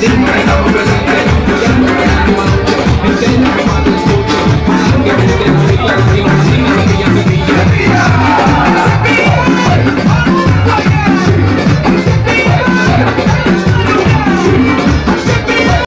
Didn't know